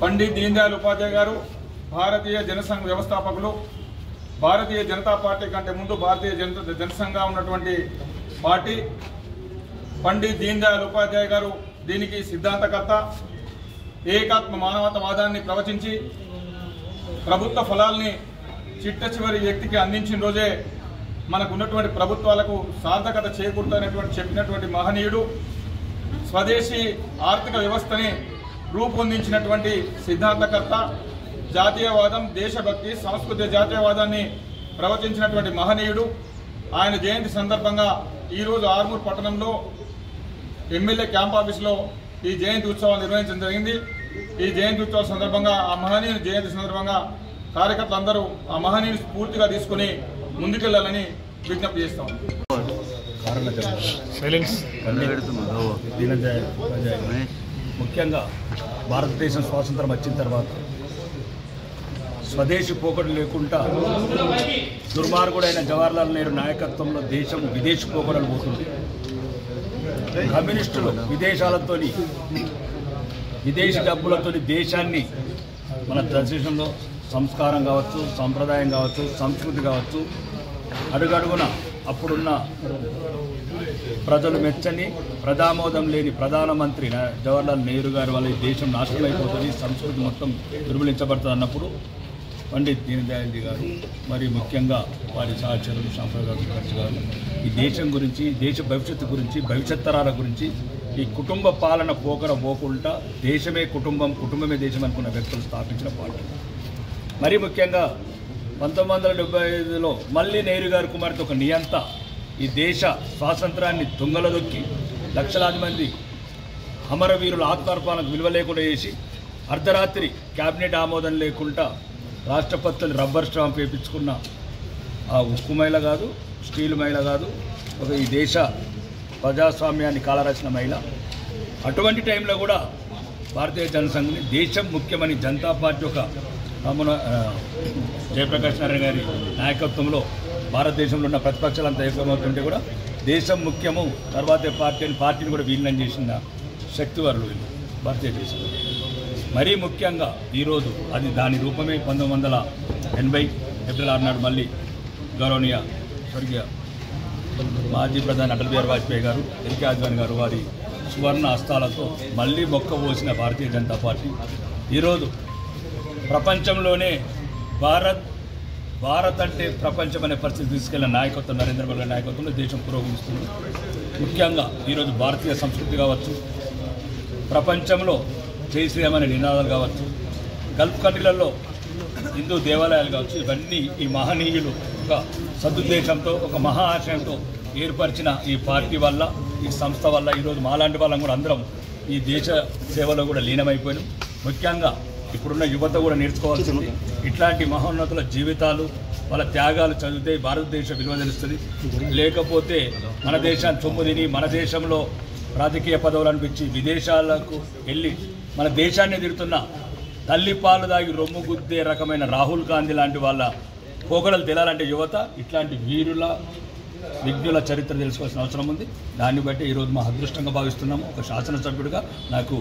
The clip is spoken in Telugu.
పండిత్ దీన్దయాల్ ఉపాధ్యాయ గారు భారతీయ జనసంఘ వ్యవస్థాపకులు భారతీయ జనతా పార్టీ కంటే ముందు భారతీయ జనతా జనసంఘ ఉన్నటువంటి పార్టీ పండిత్ దీన్దయాల్ ఉపాధ్యాయ గారు దీనికి సిద్ధాంతకర్త ఏకాత్మ మానవతవాదాన్ని ప్రవచించి ప్రభుత్వ ఫలాల్ని చిట్ట చివరి వ్యక్తికి అందించిన రోజే మనకు ఉన్నటువంటి ప్రభుత్వాలకు సార్థకత చేకూరుతున్నటువంటి చెప్పినటువంటి మహనీయుడు స్వదేశీ ఆర్థిక వ్యవస్థని రూపొందించినటువంటి సిద్ధాంతకర్త జాతీయవాదం దేశభక్తి సాంస్కృతిక జాతీయవాదాన్ని ప్రవచించినటువంటి మహనీయుడు. ఆయన జయంతి సందర్భంగా ఈరోజు ఆర్మూర్ పట్టణంలో ఎమ్మెల్యే క్యాంప్ ఆఫీస్లో ఈ జయంతి ఉత్సవాలు నిర్వహించడం జరిగింది. ఈ జయంతి ఉత్సవాల సందర్భంగా ఆ మహనీయుని జయంతి సందర్భంగా కార్యకర్తలందరూ ఆ మహనీయుని స్ఫూర్తిగా తీసుకుని ముందుకెళ్ళాలని విజ్ఞప్తి చేస్తాం గారు. ముఖ్యంగా భారతదేశం స్వాతంత్రం వచ్చిన తర్వాత స్వదేశీ పోకడు లేకుండా దుర్మార్గుడైన జవహర్లాల్ నెహ్రూ నాయకత్వంలో దేశం విదేశీ పోకడలు పోతుంది. కమ్యూనిస్టులు విదేశాలతో విదేశీ డబ్బులతో దేశాన్ని మన దేశంలో సంస్కారం కావచ్చు సంప్రదాయం కావచ్చు సంస్కృతి కావచ్చు అడుగడుగున అప్పుడున్న ప్రజలు మెచ్చని ప్రజామోదం లేని ప్రధానమంత్రి జవహర్లాల్ నెహ్రూ గారి వల్ల ఈ దేశం నాశనం అయిపోతుంది సంస్కృతి మొత్తం దుర్బలించబడుతుంది అన్నప్పుడు పండిత్ దీనదయాల్జీ గారు మరి ముఖ్యంగా వారి సహచరులు సాంప్రదాయ ఖర్చు గారు ఈ దేశం గురించి దేశ భవిష్యత్తు గురించి భవిష్యత్ తరాల గురించి ఈ కుటుంబ పాలన పోకర పోకుండా దేశమే కుటుంబం కుటుంబమే దేశం అనుకున్న వ్యక్తులు స్థాపించిన పార్టీ. మరీ ముఖ్యంగా పంతొమ్మిది వందల డెబ్బై ఐదులో మళ్ళీ నెహ్రూ గారి కుమార్తె ఒక నియంత ఈ దేశ స్వాతంత్రాన్ని తుంగలో దొక్కి లక్షలాది మంది అమరవీరుల ఆత్మార్పణకు విలువ లేకుండా చేసి అర్ధరాత్రి క్యాబినెట్ ఆమోదం లేకుండా రాష్ట్రపతులు రబ్బర్ స్టాంప్ వేయించుకున్న ఆ ఉక్కు మహిళ కాదు స్టీల్ మహిళ కాదు ఒక ఈ దేశ ప్రజాస్వామ్యాన్ని కాలరాసిన మహిళ. అటువంటి టైంలో కూడా భారతీయ జనసంఘని దేశం ముఖ్యమని జనతా పార్టీ ఒక మన జయప్రకాష్ నారాయణ గారి నాయకత్వంలో భారతదేశంలో ఉన్న ప్రతిపక్షాలంతా ఏకమవుతుంటే కూడా దేశం ముఖ్యము తర్వాతే పార్టీని పార్టీని కూడా విలీనం చేసిన శక్తివరులు వీళ్ళు భారతీయ మరీ ముఖ్యంగా ఈరోజు అది దాని రూపమే పంతొమ్మిది వందల ఎనభై ఏప్రిల్ ఆరు మళ్ళీ గౌరవనీయ స్వర్గీయ మాజీ ప్రధాని అటల్ బిహారీ వాజ్పేయి గారు ఎల్కే అద్వాని గారు వారి సువర్ణ హస్తాలతో మళ్ళీ మొక్క పోసిన భారతీయ జనతా పార్టీ. ఈరోజు ప్రపంచంలోనే భారత్ భారత్ అంటే ప్రపంచం అనే పరిస్థితి తీసుకెళ్ళిన నాయకత్వం నరేంద్ర మోడీ నాయకత్వంలో దేశం పురోగమిస్తుంది. ముఖ్యంగా ఈరోజు భారతీయ సంస్కృతి కావచ్చు ప్రపంచంలో జై అనే నినాదాలు కావచ్చు గల్ఫ్ కంట్రీలలో హిందూ దేవాలయాలు కావచ్చు ఇవన్నీ ఈ మహనీయులు ఒక సదుద్దేశంతో ఒక మహా ఆశయంతో ఏర్పరిచిన ఈ పార్టీ వల్ల ఈ సంస్థ వల్ల ఈరోజు మాలాంటి వాళ్ళం కూడా అందరం ఈ దేశ సేవలో కూడా లీనమైపోయినాం. ముఖ్యంగా ఇప్పుడున్న యువత కూడా నేర్చుకోవాల్సింది ఇట్లాంటి మహోన్నతుల జీవితాలు వాళ్ళ త్యాగాలు చదివితే భారతదేశ విలువ తెలుస్తుంది. లేకపోతే మన దేశాన్ని సొమ్ము తిని మన దేశంలో రాజకీయ పదవులు అనిపించి విదేశాలకు వెళ్ళి మన దేశాన్ని తిరుగుతున్న తల్లి పాలు దాగి రొమ్ము గుద్దే రకమైన రాహుల్ గాంధీ లాంటి వాళ్ళ పోకడలు తెలాలంటే యువత ఇట్లాంటి వీరుల విజ్ఞుల చరిత్ర తెలుసుకోవాల్సిన అవసరం ఉంది. దాన్ని బట్టి ఈరోజు మా అదృష్టంగా భావిస్తున్నాము. ఒక శాసనసభ్యుడిగా నాకు